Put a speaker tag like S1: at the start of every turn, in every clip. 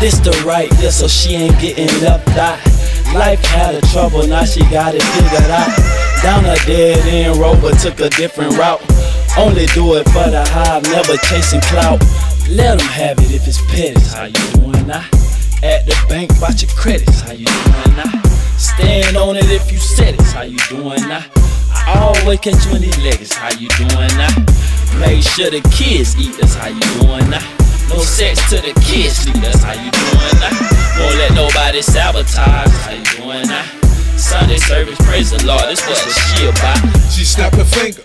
S1: This the right, yeah, so she ain't getting left out. Life had a trouble, now she got it figured out. Down a dead end road, but took a different route. Only do it for the hive, never chasing clout. Let them have it if it's petty. How you doing now? At the bank, watch your credits. How you doing now? Stand on it if you said it. How you doing now? I always catch you in these legs. How you doing now? Make sure the kids eat. That's how you doing now? Sex to the kids sleep. That's how you doing now? Won't let nobody sabotage. How you doing now? Sunday service, praise the Lord. This was what she about.
S2: She snapped her finger.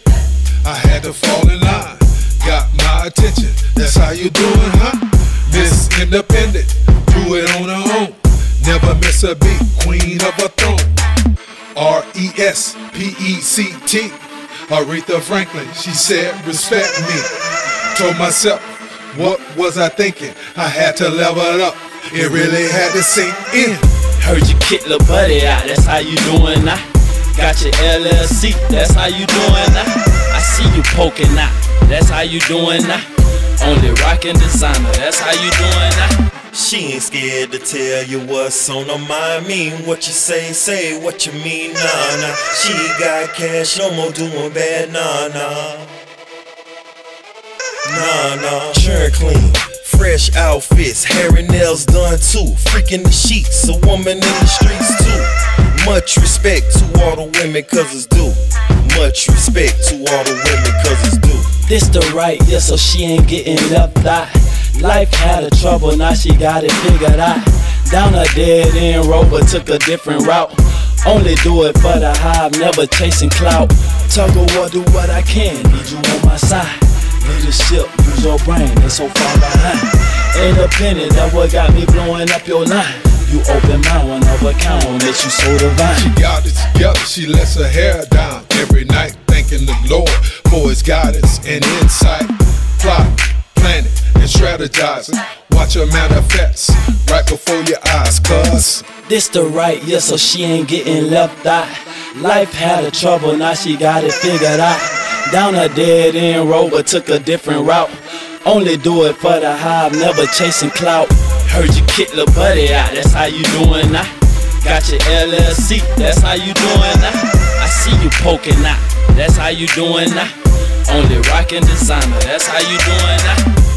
S2: I had to fall in line. Got my attention. That's how you doing, huh? Miss Independent, do it on her own. Never miss a beat, queen of a throne. R E S P E C T. Aretha Franklin, she said, respect me. Told myself, what was I thinking? I had to level it up. It really had to sink in.
S1: Heard you kick the buddy out, that's how you doing now. Got your LLC, that's how you doing now. I see you poking out, that's how you doing now. Only rockin' designer, that's how you doing now.
S3: She ain't scared to tell you what's on her mind. Mean what you say, say what you mean, nah, nah. She got cash, no more doing bad, nah, nah. Nah, nah. Churn clean, fresh outfits, hair and nails done too. Freaking the sheets, a woman in the streets too. Much respect to all the women, cause it's due. Much respect to all the women, cause it's due.
S1: This the right, yeah, so she ain't getting left out. Life had a trouble, now she got it figured out. Down a dead end road, but took a different route. Only do it for the hive, never chasing clout. Tug of war, do what I can, need you on my side. Leadership, use your brain, it's so far behind. Independent, that what got me blowing up your line. You open my one of a kind, makes you so divine.
S2: She got it together, she lets her hair down every night, thanking the Lord for his guidance and insight. Plot, planning, and strategizing. Watch her manifest right before your eyes, cuz.
S1: This the right, yeah, so she ain't getting left out. Life had a trouble, now she got it figured out. Down a dead end road, but took a different route. Only do it for the high, never chasing clout. Heard you kick the buddy out, that's how you doing now. Got your LLC, that's how you doing now. I see you poking out, that's how you doing now. Only rockin' designer, that's how you doing now.